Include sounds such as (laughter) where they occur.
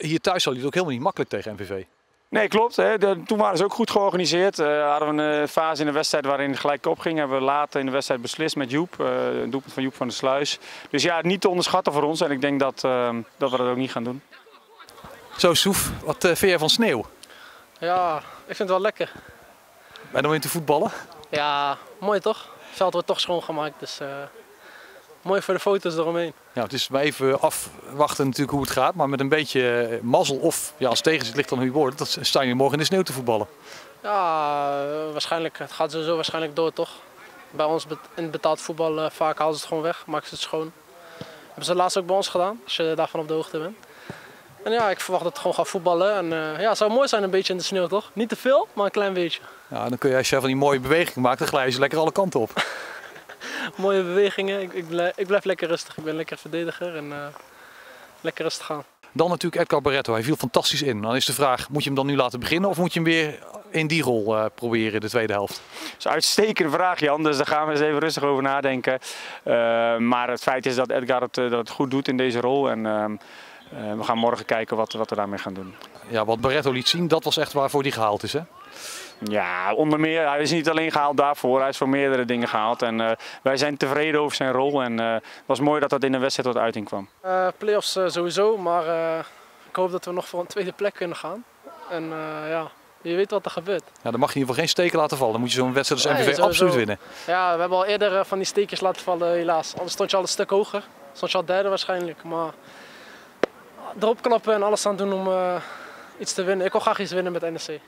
hier thuis zal het ook helemaal niet makkelijk tegen MVV. Nee, klopt. Hè. De, toen waren ze ook goed georganiseerd. Uh, hadden we een fase in de wedstrijd waarin het gelijk opging. Hebben we later in de wedstrijd beslist met Joep. Uh, een doelpunt van Joep van der Sluis. Dus ja, niet te onderschatten voor ons. En ik denk dat, uh, dat we dat ook niet gaan doen. Zo, Soef, wat vind jij van sneeuw? Ja, ik vind het wel lekker. Ben je om in te voetballen? Ja, mooi toch? Het veld wordt toch schoongemaakt. Dus mooi voor de foto's eromheen. Ja, het is maar even afwachten natuurlijk hoe het gaat. Maar met een beetje mazzel of ja, als tegenzit ligt dan hoe je wordt, dan sta je morgen in de sneeuw te voetballen. Ja, waarschijnlijk. Het gaat sowieso waarschijnlijk door toch? Bij ons in het betaald voetbal uh, vaak halen ze het gewoon weg, maken ze het schoon. Hebben ze laatst ook bij ons gedaan, als je daarvan op de hoogte bent. En ja, ik verwacht dat het gewoon gaat voetballen. En uh, ja, het zou mooi zijn een beetje in de sneeuw toch? Niet te veel, maar een klein beetje. Ja, dan kun je als je van die mooie bewegingen maakt, dan glij je lekker alle kanten op. (laughs) (laughs) mooie bewegingen. Ik, ik, blijf, ik, blijf, lekker rustig. Ik ben lekker verdediger en uh, lekker rustig gaan. Dan natuurlijk Edgar Barretto. Hij viel fantastisch in. Dan is de vraag, moet je hem dan nu laten beginnen of moet je hem weer in die rol uh, proberen in de tweede helft? Dat is een uitstekende vraag Jan, dus daar gaan we eens even rustig over nadenken. Uh, maar het feit is dat Edgar het, dat het goed doet in deze rol. En, ehm, we gaan morgen kijken wat, wat we daarmee gaan doen. Ja, wat Barretto liet zien, dat was echt waarvoor hij gehaald is hè? Ja, onder meer. Hij is niet alleen gehaald daarvoor, hij is voor meerdere dingen gehaald. En uh, wij zijn tevreden over zijn rol. En uh, het was mooi dat dat in de wedstrijd tot uiting kwam. Uh, Playoffs sowieso, maar ik hoop dat we nog voor een tweede plek kunnen gaan. En ja, je weet wat er gebeurt. Ja, dan mag je in ieder geval geen steken laten vallen. Dan moet je zo'n wedstrijd als MVV nee, absoluut winnen. Ja, we hebben al eerder van die steekjes laten vallen, helaas. Anders stond je al een stuk hoger. Stond je al derde waarschijnlijk. Maar erop klappen en alles aan doen om iets te winnen. Ik wil graag iets winnen met NEC.